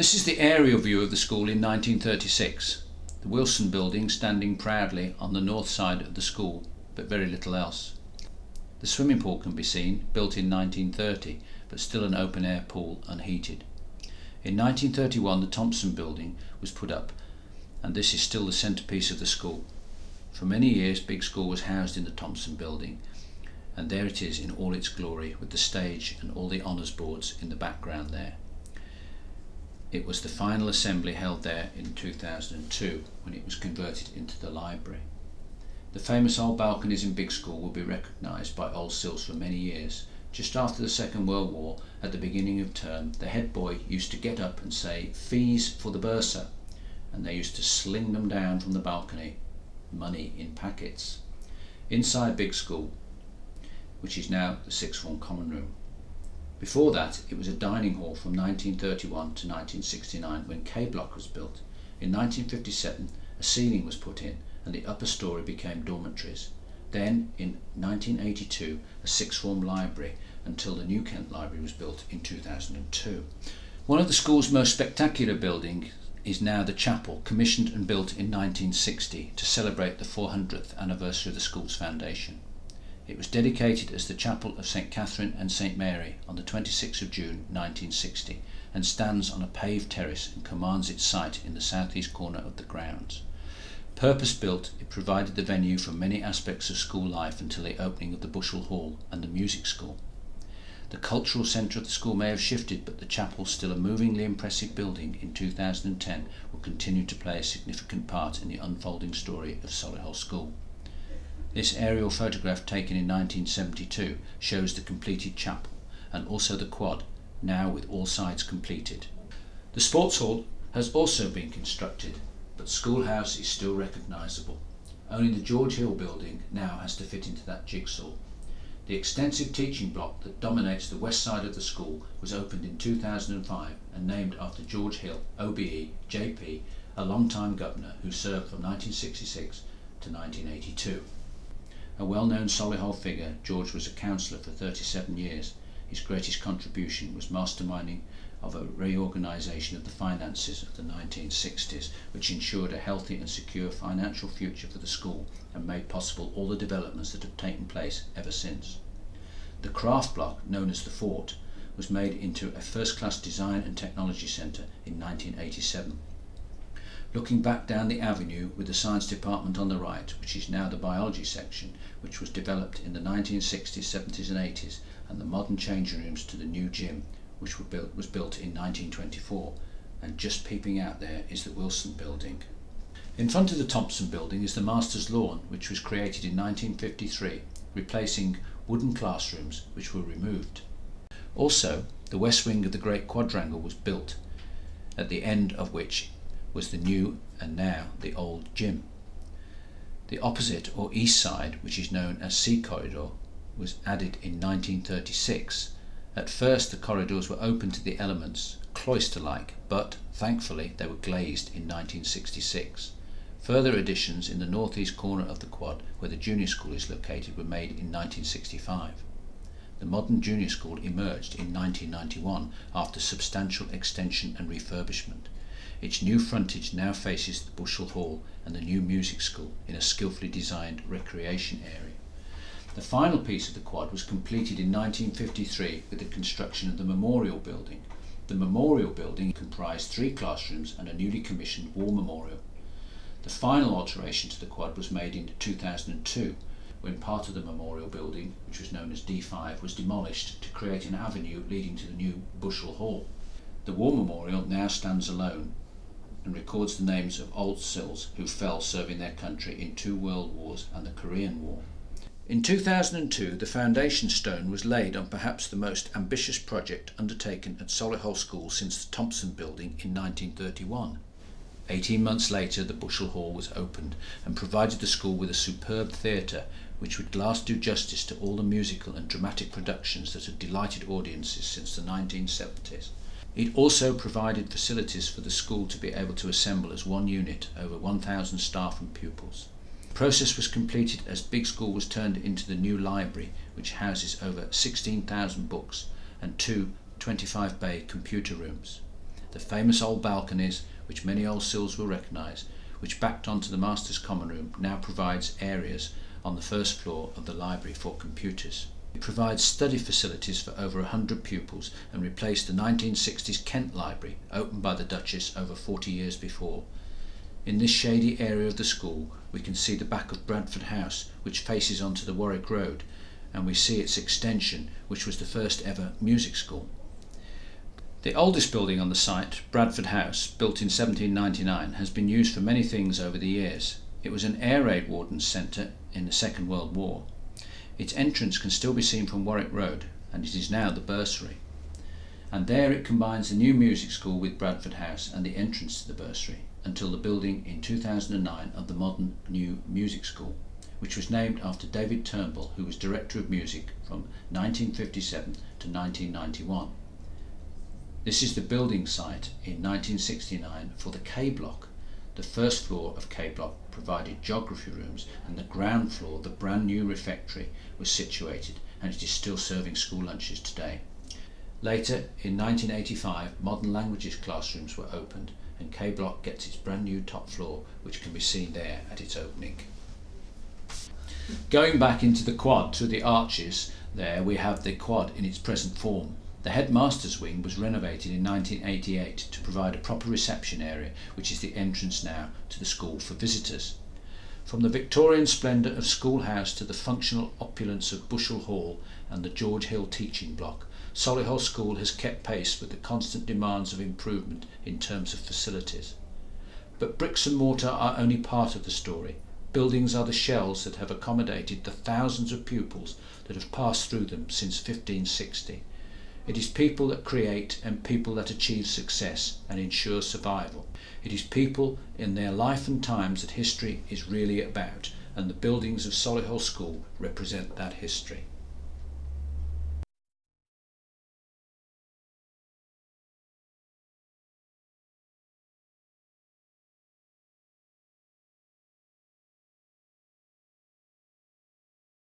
This is the aerial view of the school in 1936. The Wilson building standing proudly on the north side of the school, but very little else. The swimming pool can be seen, built in 1930, but still an open air pool, unheated. In 1931 the Thompson building was put up and this is still the centrepiece of the school. For many years Big School was housed in the Thompson building and there it is in all its glory with the stage and all the honours boards in the background there. It was the final assembly held there in 2002 when it was converted into the library. The famous old balconies in Big School will be recognised by Old Sills for many years. Just after the Second World War, at the beginning of term, the head boy used to get up and say, Fees for the bursar, and they used to sling them down from the balcony, money in packets. Inside Big School, which is now the Sixth Form Common Room. Before that, it was a dining hall from 1931 to 1969 when K Block was built. In 1957, a ceiling was put in and the upper story became dormitories. Then, in 1982, a sixth form library until the New Kent Library was built in 2002. One of the school's most spectacular buildings is now the chapel, commissioned and built in 1960 to celebrate the 400th anniversary of the school's foundation. It was dedicated as the Chapel of St Catherine and St Mary on the 26th of June 1960 and stands on a paved terrace and commands its site in the southeast corner of the grounds. Purpose built, it provided the venue for many aspects of school life until the opening of the Bushell Hall and the music school. The cultural centre of the school may have shifted, but the chapel, still a movingly impressive building in 2010, will continue to play a significant part in the unfolding story of Solihull School. This aerial photograph taken in 1972 shows the completed chapel and also the quad, now with all sides completed. The sports hall has also been constructed, but schoolhouse is still recognisable. Only the George Hill building now has to fit into that jigsaw. The extensive teaching block that dominates the west side of the school was opened in 2005 and named after George Hill, OBE, JP, a long-time governor who served from 1966 to 1982. A well-known Solihull figure, George was a councillor for 37 years. His greatest contribution was masterminding of a reorganisation of the finances of the 1960s, which ensured a healthy and secure financial future for the school and made possible all the developments that have taken place ever since. The craft block, known as the Fort, was made into a first-class design and technology centre in 1987 looking back down the avenue with the science department on the right, which is now the biology section, which was developed in the 1960s, 70s and 80s, and the modern changing rooms to the new gym, which built, was built in 1924. And just peeping out there is the Wilson building. In front of the Thompson building is the Master's Lawn, which was created in 1953, replacing wooden classrooms which were removed. Also, the west wing of the Great Quadrangle was built, at the end of which was the new and now the old gym. The opposite or east side, which is known as C Corridor, was added in 1936. At first the corridors were open to the elements, cloister-like, but thankfully they were glazed in 1966. Further additions in the northeast corner of the quad, where the junior school is located, were made in 1965. The modern junior school emerged in 1991 after substantial extension and refurbishment. Its new frontage now faces the Bushell Hall and the new music school in a skillfully designed recreation area. The final piece of the quad was completed in 1953 with the construction of the Memorial Building. The Memorial Building comprised three classrooms and a newly commissioned war memorial. The final alteration to the quad was made in 2002 when part of the Memorial Building, which was known as D5, was demolished to create an avenue leading to the new Bushell Hall. The War Memorial now stands alone and records the names of old Sills who fell serving their country in two world wars and the Korean War. In 2002, the foundation stone was laid on perhaps the most ambitious project undertaken at Solihull School since the Thompson Building in 1931. Eighteen months later, the Bushell Hall was opened and provided the school with a superb theatre which would last do justice to all the musical and dramatic productions that had delighted audiences since the 1970s. It also provided facilities for the school to be able to assemble as one unit over 1,000 staff and pupils. The process was completed as Big School was turned into the new library which houses over 16,000 books and two 25 bay computer rooms. the famous old balconies, which many old sills will recognise, which backed onto the Master's Common Room, now provides areas on the first floor of the library for computers. It provides study facilities for over 100 pupils and replaced the 1960s Kent Library, opened by the Duchess over 40 years before. In this shady area of the school, we can see the back of Bradford House, which faces onto the Warwick Road, and we see its extension, which was the first ever music school. The oldest building on the site, Bradford House, built in 1799, has been used for many things over the years. It was an air raid warden's centre in the Second World War. Its entrance can still be seen from Warwick Road, and it is now the bursary. And there it combines the new music school with Bradford House and the entrance to the bursary, until the building in 2009 of the modern new music school, which was named after David Turnbull, who was Director of Music from 1957 to 1991. This is the building site in 1969 for the K Block. The first floor of K Block provided geography rooms and the ground floor, the brand new refectory, was situated and it is still serving school lunches today. Later, in 1985, modern languages classrooms were opened and K Block gets its brand new top floor which can be seen there at its opening. Going back into the quad through the arches, there we have the quad in its present form. The headmaster's wing was renovated in 1988 to provide a proper reception area, which is the entrance now to the school for visitors. From the Victorian splendour of Schoolhouse to the functional opulence of Bushell Hall and the George Hill teaching block, Solihull School has kept pace with the constant demands of improvement in terms of facilities. But bricks and mortar are only part of the story. Buildings are the shells that have accommodated the thousands of pupils that have passed through them since 1560. It is people that create and people that achieve success and ensure survival. It is people in their life and times that history is really about, and the buildings of Solihull School represent that history.